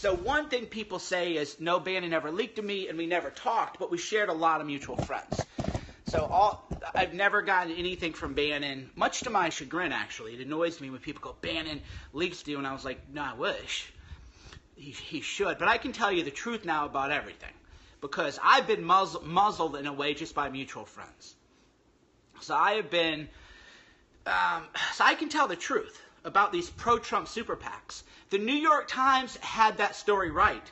So one thing people say is, no, Bannon never leaked to me, and we never talked, but we shared a lot of mutual friends. So all I've never gotten anything from Bannon, much to my chagrin, actually. It annoys me when people go, Bannon leaks to you, and I was like, no, I wish. He, he should. But I can tell you the truth now about everything because I've been muzzled, muzzled in a way just by mutual friends. So I have been, um, so I can tell the truth about these pro-Trump super PACs. The New York Times had that story right.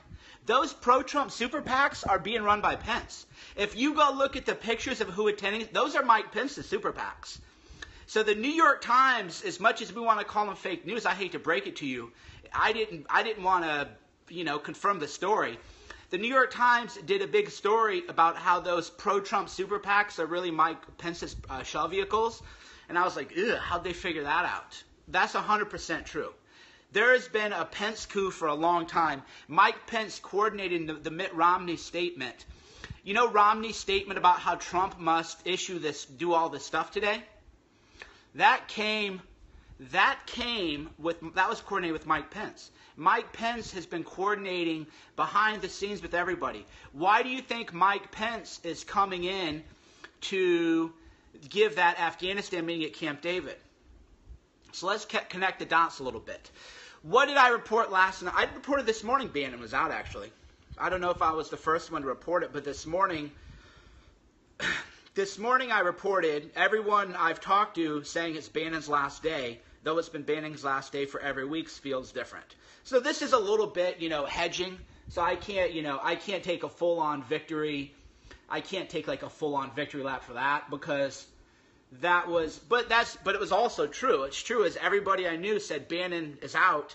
Those pro-Trump super PACs are being run by Pence. If you go look at the pictures of who attending, those are Mike Pence's super PACs. So the New York Times, as much as we want to call them fake news, I hate to break it to you, I didn't, I didn't want to, you know, confirm the story. The New York Times did a big story about how those pro-Trump super PACs are really Mike Pence's uh, shell vehicles, and I was like, ugh, how'd they figure that out? That's 100% true. There has been a Pence coup for a long time. Mike Pence coordinated the, the Mitt Romney statement. You know Romney's statement about how Trump must issue this, do all this stuff today? That came, that came with, that was coordinated with Mike Pence. Mike Pence has been coordinating behind the scenes with everybody. Why do you think Mike Pence is coming in to give that Afghanistan meeting at Camp David? So let's connect the dots a little bit. What did I report last night? I reported this morning Bannon was out, actually. I don't know if I was the first one to report it, but this morning, this morning I reported everyone I've talked to saying it's Bannon's last day, though it's been Bannon's last day for every week, feels different. So this is a little bit, you know, hedging. So I can't, you know, I can't take a full-on victory. I can't take like a full-on victory lap for that because that was, but that's, but it was also true. It's true as everybody I knew said Bannon is out,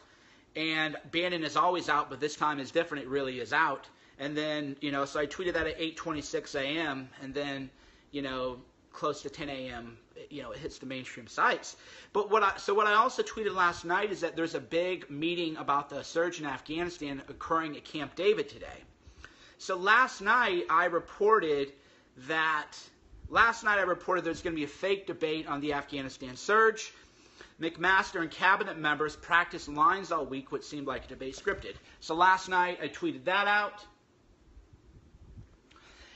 and Bannon is always out, but this time is different. It really is out. And then, you know, so I tweeted that at 8:26 a.m. and then, you know, close to 10 a.m you know, it hits the mainstream sites. But what I, so what I also tweeted last night is that there's a big meeting about the surge in Afghanistan occurring at Camp David today. So last night I reported that, last night I reported there's going to be a fake debate on the Afghanistan surge. McMaster and cabinet members practiced lines all week, which seemed like a debate scripted. So last night I tweeted that out.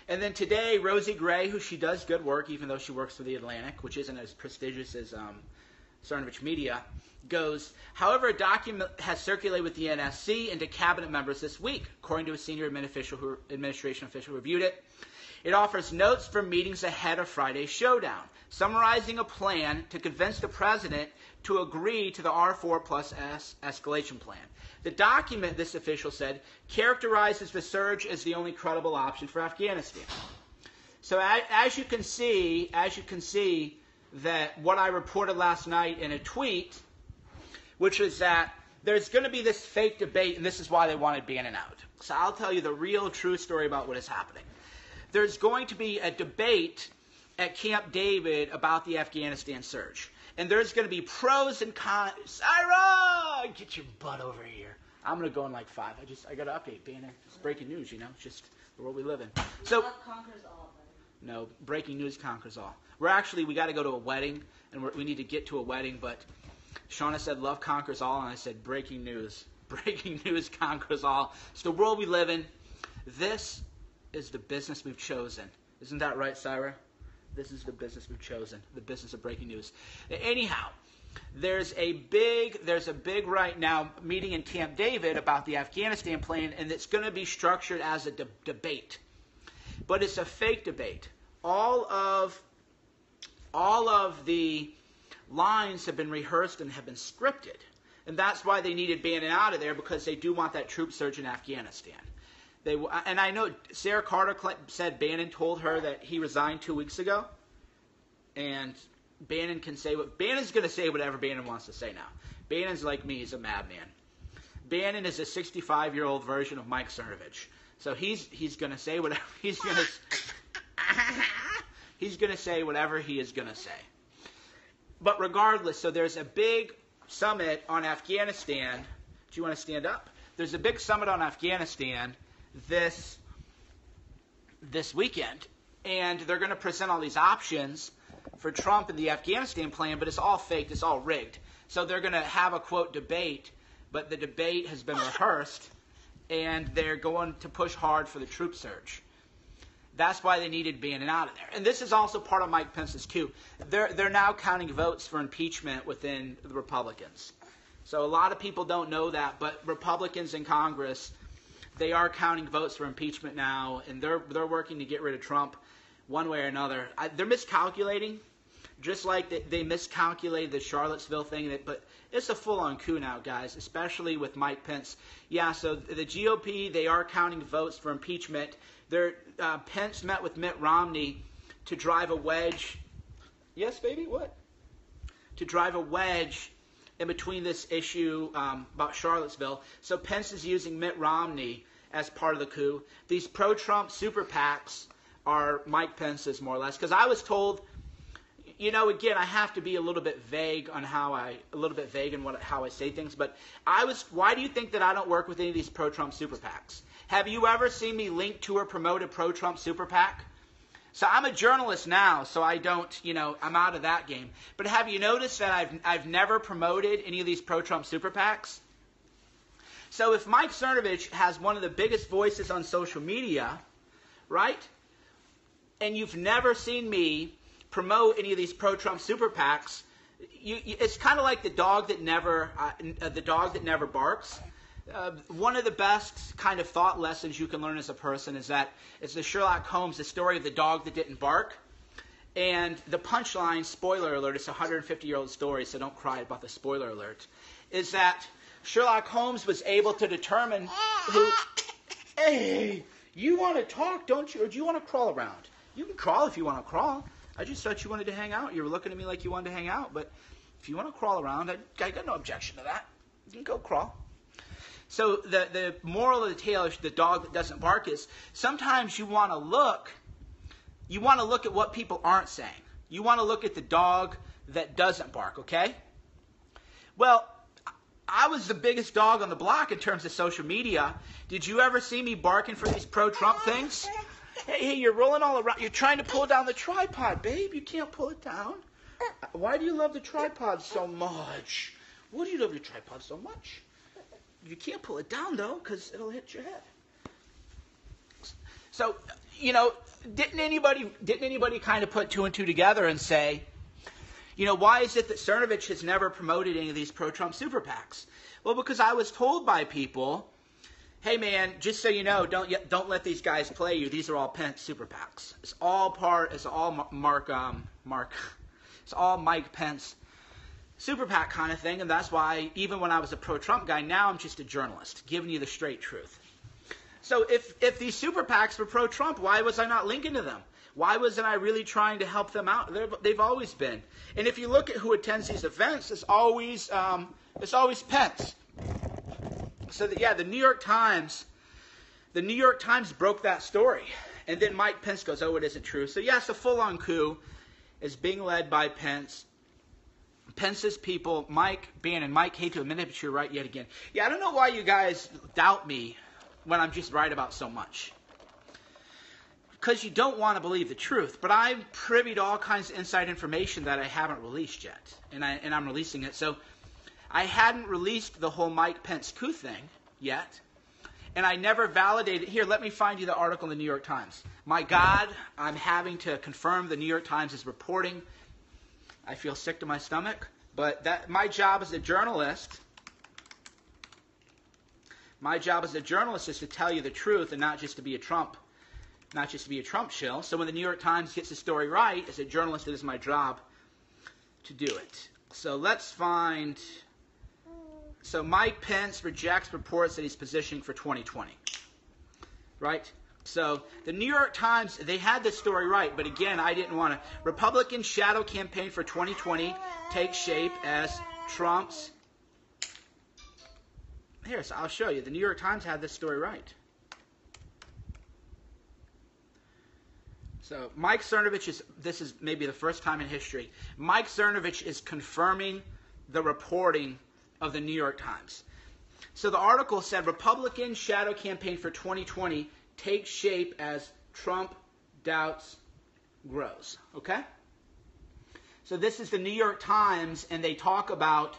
And then today, Rosie Gray, who she does good work, even though she works for the Atlantic, which isn't as prestigious as um, Cernovich Media, goes, however, a document has circulated with the NSC and to cabinet members this week, according to a senior administration official who reviewed it. It offers notes from meetings ahead of Friday's showdown, summarizing a plan to convince the president to agree to the R4 plus S escalation plan. The document, this official said, characterizes the surge as the only credible option for Afghanistan. So as you can see, as you can see, that what I reported last night in a tweet, which is that there's going to be this fake debate, and this is why they wanted Bannon out. So I'll tell you the real, true story about what is happening. There's going to be a debate at Camp David about the Afghanistan surge and there's going to be pros and cons. Ira, get your butt over here. I'm going to go in like five. I just I got to update. Being it's breaking news, you know, it's just the world we live in. So conquers all. No, breaking news conquers all. We're actually we got to go to a wedding, and we need to get to a wedding. But Shauna said love conquers all, and I said breaking news. Breaking news conquers all. It's the world we live in. This is the business we've chosen. Isn't that right, Syra? This is the business we've chosen, the business of breaking news. Anyhow, there's a big there's a big right now meeting in Camp David about the Afghanistan plan, and it's going to be structured as a de- debate, but it's a fake debate. All of all of the lines have been rehearsed and have been scripted, and that's why they needed Bannon out of there because they do want that troop surge in Afghanistan. They and I know Sarah Carter said Bannon told her that he resigned two weeks ago, and Bannon can say what Bannon's going to say whatever Bannon wants to say now. Bannon's like me; he's a madman. Bannon is a 65 year old version of Mike Cernovich, so he's he's going to say whatever he's going to he's going to say whatever he is going to say. But regardless, so there's a big summit on Afghanistan. Do you want to stand up? There's a big summit on Afghanistan this this weekend, and they're going to present all these options for Trump and the Afghanistan plan, but it's all faked, it's all rigged. So they're going to have a quote debate, but the debate has been rehearsed, and they're going to push hard for the troop surge. That's why they needed Bannon out of there. And this is also part of Mike Pence's coup. They're, they're now counting votes for impeachment within the Republicans. So a lot of people don't know that, but Republicans in Congress, they are counting votes for impeachment now, and they're, they're working to get rid of Trump one way or another. I, they're miscalculating, just like they, they miscalculated the Charlottesville thing. That, but it's a full-on coup now, guys, especially with Mike Pence. Yeah, so the GOP, they are counting votes for impeachment. There, uh, Pence met with Mitt Romney to drive a wedge. Yes, baby, what? To drive a wedge in between this issue um, about Charlottesville. So Pence is using Mitt Romney as part of the coup. These pro-Trump super PACs are Mike Pence's more or less. Because I was told, you know, again, I have to be a little bit vague on how I, a little bit vague in what how I say things. But I was, why do you think that I don't work with any of these pro-Trump super PACs? Have you ever seen me link to or promote a pro Trump super PAC? So I'm a journalist now, so I don't, you know, I'm out of that game. But have you noticed that I've, I've never promoted any of these pro Trump super PACs? So if Mike Cernovich has one of the biggest voices on social media, right? And you've never seen me promote any of these pro Trump super PACs, you, you, it's kind of like the dog that never, uh, the dog that never barks uh, one of the best kind of thought lessons you can learn as a person is that it's the Sherlock Holmes, the story of the dog that didn't bark. And the punchline, spoiler alert, it's a 150 year old story, so don't cry about the spoiler alert, is that Sherlock Holmes was able to determine who. Hey, you want to talk, don't you? Or do you want to crawl around? You can crawl if you want to crawl. I just thought you wanted to hang out. You were looking at me like you wanted to hang out, but if you want to crawl around, I, I got no objection to that. You can go crawl. So the, the moral of the tale is the dog that doesn't bark is sometimes you want to look, you want to look at what people aren't saying. You want to look at the dog that doesn't bark, okay? Well, I was the biggest dog on the block in terms of social media. Did you ever see me barking for these pro Trump things? Hey, hey, you're rolling all around. You're trying to pull down the tripod, babe. You can't pull it down. Why do you love the tripod so much? Why do you love the tripod so much? You can't pull it down though, because it'll hit your head. So, you know, didn't anybody didn't anybody kind of put two and two together and say, you know, why is it that Cernovich has never promoted any of these pro-Trump super PACs? Well, because I was told by people, hey man, just so you know, don't don't let these guys play you. These are all Pence super PACs. It's all part. It's all Mark um, Mark. It's all Mike Pence super PAC kind of thing, and that's why even when I was a pro-Trump guy, now I'm just a journalist, giving you the straight truth. So if, if these super PACs were pro-Trump, why was I not linking to them? Why wasn't I really trying to help them out? they they've always been. And if you look at who attends these events, it's always um, it's always Pence. So that, yeah, the New York Times, the New York Times broke that story, and then Mike Pence goes, "Oh, it isn't true." So yes, a full-on coup is being led by Pence. Pence's people, Mike Bannon, Mike admit it, but you're right yet again. Yeah, I don't know why you guys doubt me when I'm just right about so much. Because you don't want to believe the truth. But I'm privy to all kinds of inside information that I haven't released yet. And, I, and I'm releasing it. So I hadn't released the whole Mike Pence coup thing yet. And I never validated. Here, let me find you the article in the New York Times. My God, I'm having to confirm the New York Times is reporting I feel sick to my stomach. But that my job as a journalist, my job as a journalist is to tell you the truth and not just to be a Trump, not just to be a Trump shill. So when the New York Times gets the story right, as a journalist, it is my job to do it. So let's find. So Mike Pence rejects reports that he's positioning for 2020. Right? So the New York Times, they had this story right, but again, I didn't want to. Republican shadow campaign for 2020 takes shape as Trump's. Here, so I'll show you. The New York Times had this story right. So Mike Cernovich is, this is maybe the first time in history, Mike Cernovich is confirming the reporting of the New York Times. So the article said Republican shadow campaign for 2020 takes shape as Trump doubts grows. Okay? So this is the New York Times, and they talk about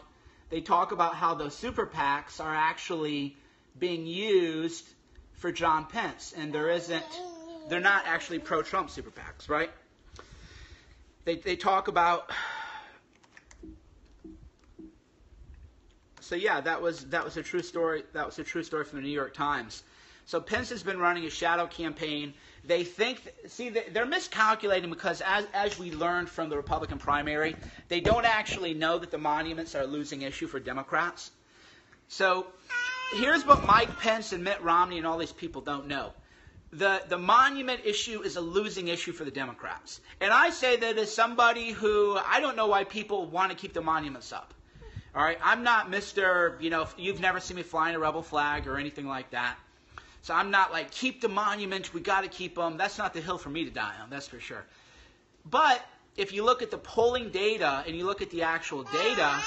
they talk about how the super PACs are actually being used for John Pence, and there isn't. They're not actually pro-Trump super PACs, right? They they talk about. So yeah, that was that was a true story. That was a true story from the New York Times. So Pence has been running a shadow campaign. They think, see, they're miscalculating because as, as we learned from the Republican primary, they don't actually know that the monuments are a losing issue for Democrats. So here's what Mike Pence and Mitt Romney and all these people don't know. The, the monument issue is a losing issue for the Democrats. And I say that as somebody who, I don't know why people want to keep the monuments up. All right, I'm not Mr. You know, you've never seen me flying a rebel flag or anything like that. So I'm not like, keep the monuments, we got to keep them. That's not the hill for me to die on, that's for sure. But if you look at the polling data and you look at the actual data,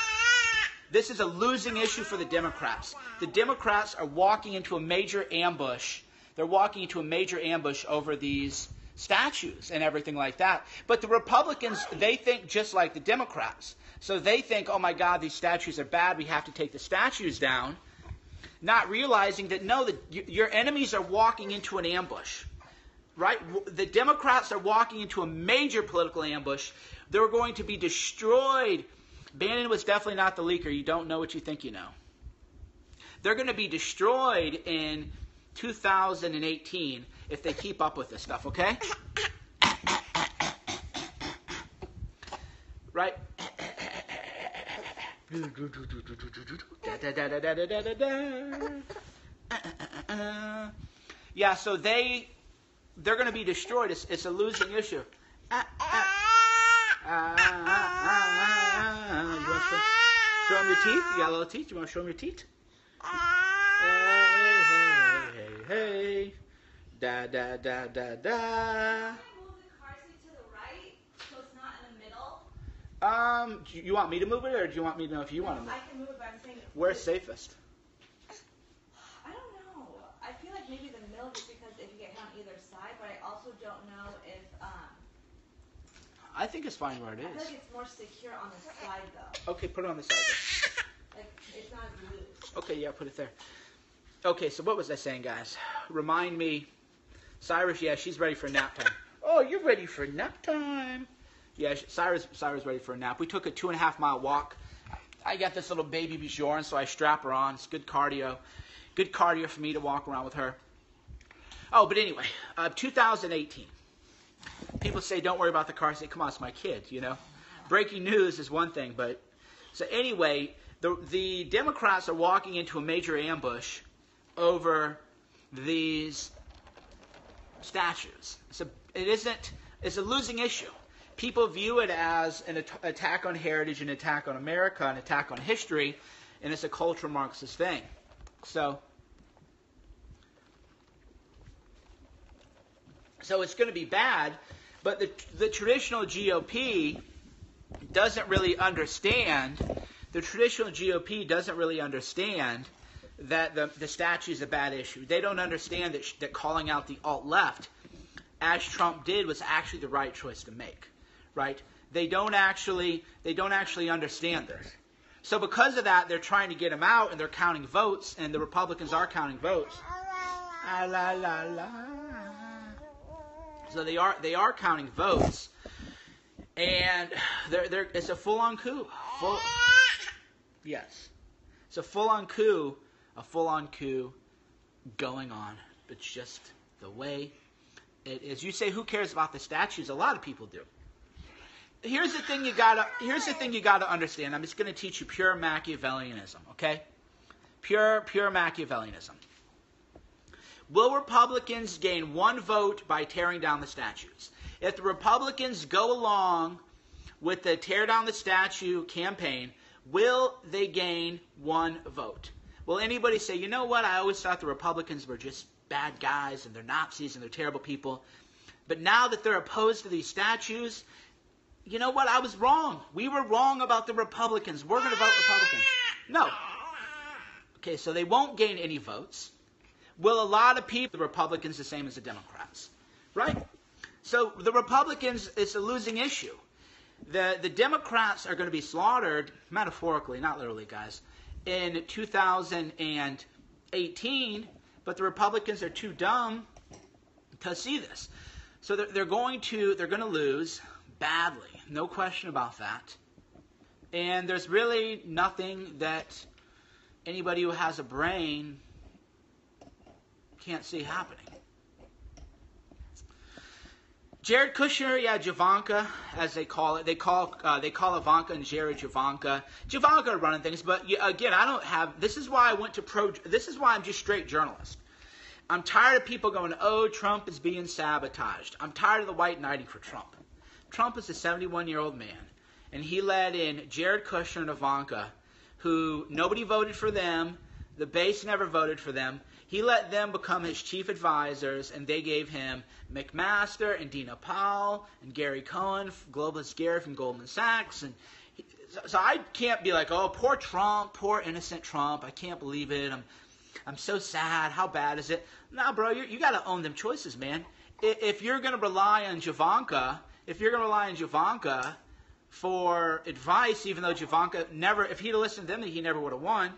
this is a losing issue for the Democrats. The Democrats are walking into a major ambush. They're walking into a major ambush over these statues and everything like that. But the Republicans, they think just like the Democrats. So they think, oh my God, these statues are bad. We have to take the statues down not realizing that no, that your enemies are walking into an ambush. Right? The Democrats are walking into a major political ambush. They're going to be destroyed. Bannon was definitely not the leaker. You don't know what you think you know. They're going to be destroyed in 2018 if they keep up with this stuff, okay? Right? Yeah, so they they're going to be destroyed. It's, it's a losing issue. you want show them your teeth? You got a little teeth? You want to show them your teeth? Hey, hey, hey, hey. Da, da, da, da, da. Um, do you want me to move it, or do you want me to know if you no, want to move? I can move it, but I'm saying. Where's safest? I don't know. I feel like maybe the middle, just because if you get hit on either side, but I also don't know if. Um, I think it's fine where it I feel like it's more secure on the side though. Okay, put it on the side. Then. Like it's not loose. Okay, yeah, put it there. Okay, so what was I saying, guys? Remind me. Cyrus, yeah, she's ready for nap time. Oh, you're ready for nap time. Yeah, Cyrus, Cyrus ready for a nap. We took a two and a half mile walk. I got this little baby Bjorn, so I strap her on. It's good cardio. Good cardio for me to walk around with her. Oh, but anyway, uh, 2018. People say, don't worry about the car. I say, come on, it's my kid, you know. Breaking news is one thing, but so anyway, the the Democrats are walking into a major ambush over these statues. So it isn't. It's a losing issue. People view it as an at- attack on heritage, an attack on America, an attack on history, and it's a cultural Marxist thing. So. So it's going to be bad, but the, the traditional GOP doesn't really understand, the traditional GOP doesn't really understand that the, the statue is a bad issue. They don't understand that, that calling out the alt left, as Trump did, was actually the right choice to make. Right? They don't actually they don't actually understand this. So because of that, they're trying to get him out, and they're counting votes, and the Republicans are counting votes. Ah, la, la, la. So they are they are counting votes, and they're, they're, it's a full-on coup. Full, yes, it's a full-on coup, a full-on coup going on. It's just the way it is. You say, who cares about the statues? A lot of people do. Here's the thing you gotta. Here's the thing you gotta understand. I'm just to teach you pure Machiavellianism. Okay, pure pure Machiavellianism. Will Republicans gain one vote by tearing down the statues? If the Republicans go along with the tear down the statue campaign, will they gain one vote? Will anybody say, you know what, I always thought the Republicans were just bad guys and they're Nazis and they're terrible people. But now that they're opposed to these statues, you know what, I was wrong. We were wrong about the Republicans. We're going to vote Republican. No. Okay, so they won't gain any votes. Will a lot of people, the Republicans, the same as the Democrats? Right? So the Republicans, it's a losing issue. The, the Democrats are going to be slaughtered, metaphorically, not literally, guys, in 2018, but the Republicans are too dumb to see this. So they're, they're going to they're going to lose badly, no question about that. And there's really nothing that anybody who has a brain can't see happening. Jared Kushner, yeah, Javanka, as they call it. They call uh, they call Ivanka and Jared Javanka. Javanka running things, but again, I don't have. This is why I went to pro. This is why I'm just straight journalist. I'm tired of people going, "Oh, Trump is being sabotaged." I'm tired of the white knighting for Trump. Trump is a 71 year old man, and he let in Jared Kushner and Ivanka, who nobody voted for them. The base never voted for them. He let them become his chief advisors, and they gave him McMaster and Dina Powell and Gary Cohn, globalist Gary from Goldman Sachs, and he, so, so I can't be like, oh, poor Trump, poor innocent Trump. I can't believe it. I'm, I'm so sad. How bad is it? Nah, bro, you, you got to own them choices, man. If you're going to rely on Javanka, if you're going to rely on Javanka for advice, even though Javanka never, if he'd listened to them, he never would have won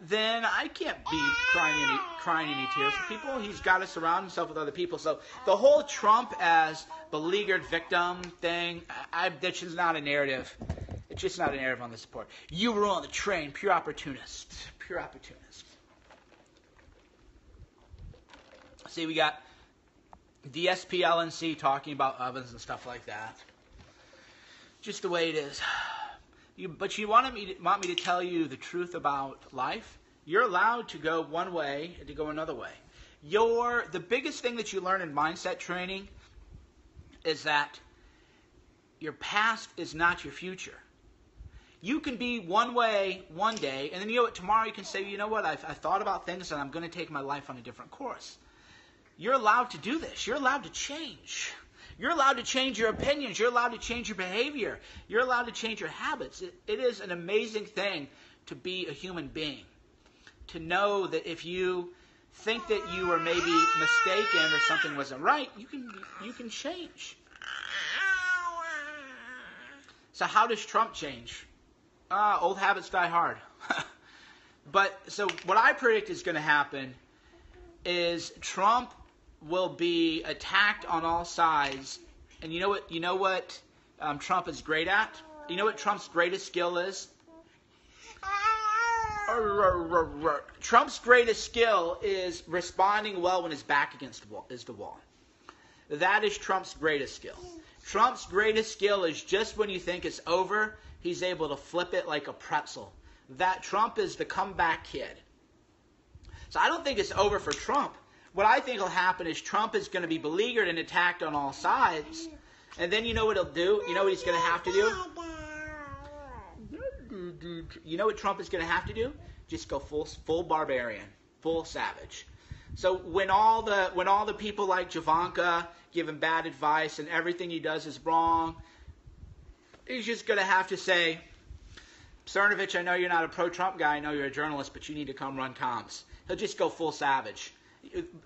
then I can't be crying any crying any tears for people. He's got to surround himself with other people. So the whole Trump as beleaguered victim thing, I, I that's just not a narrative. It's just not a narrative on the support. You were on the train, pure opportunist, pure opportunist. See, we got DSPLNC talking about ovens and stuff like that. Just the way it is. You, but you want me, to, want me to tell you the truth about life? You're allowed to go one way and to go another way. Your, the biggest thing that you learn in mindset training is that your past is not your future. You can be one way one day, and then you know what? Tomorrow you can say, you know what? I've, I thought about things, and I'm going to take my life on a different course. You're allowed to do this. You're allowed to change. You're allowed to change your opinions. You're allowed to change your behavior. You're allowed to change your habits. it, it is an amazing thing to be a human being. To know that if you think that you were maybe mistaken or something wasn't right, you can you can change. So how does Trump change? Uh, old habits die hard. but so what I predict is going to happen is Trump will be attacked on all sides. And you know what? You know what um, Trump is great at? You know what Trump's greatest skill is? Trump's greatest skill is responding well when his back against the wall, is the wall. That is Trump's greatest skill. Trump's greatest skill is just when you think it's over, he's able to flip it like a pretzel. That Trump is the comeback kid. So I don't think it's over for Trump what I think will happen is Trump is going to be beleaguered and attacked on all sides. And then you know what he'll do? You know what he's going to have to do? You know what Trump is going to have to do? Just go full full barbarian, full savage. So when all the when all the people like Javanka give him bad advice and everything he does is wrong, he's just going to have to say, Cernovich, I know you're not a pro-Trump guy. I know you're a journalist, but you need to come run comms. He'll just go full savage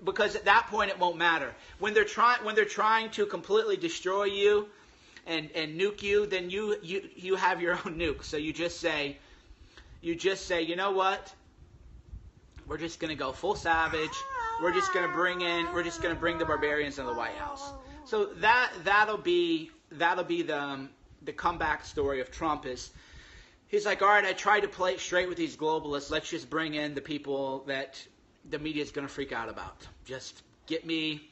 because at that point it won't matter. When they're trying when they're trying to completely destroy you and and nuke you, then you you you have your own nuke. So you just say you just say, "You know what? We're just going to go full savage. We're just going to bring in we're just going to bring the barbarians in the White House." So that that'll be that'll be the um, the comeback story of Trump is he's like, all right, I tried to play it straight with these globalists. Let's just bring in the people that the media is going to freak out about. Just get me,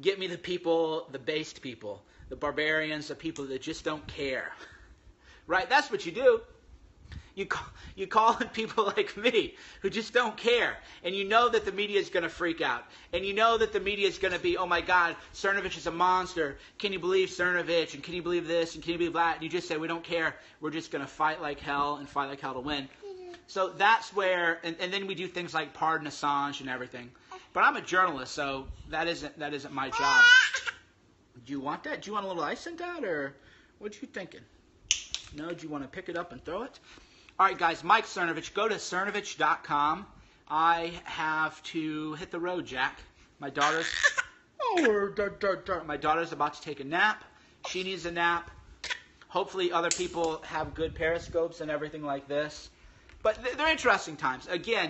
get me the people, the based people, the barbarians, the people that just don't care. Right? That's what you do. You call, you call in people like me who just don't care, and you know that the media is going to freak out, and you know that the media is going to be, oh my God, Cernovich is a monster. Can you believe Cernovich? And can you believe this? And can you believe that? And you just say we don't care. We're just going to fight like hell and fight like hell to win. So that's where, and, and then we do things like pardon Assange and everything. But I'm a journalist, so that isn't that isn't my job. Do you want that? Do you want a little ice in that, or what are you thinking? No, do you want to pick it up and throw it? All right, guys, Mike Cernovich. Go to cernovich.com. I have to hit the road, Jack. My daughter's oh, my daughter's about to take a nap. She needs a nap. Hopefully, other people have good periscopes and everything like this. But they're interesting times. Again,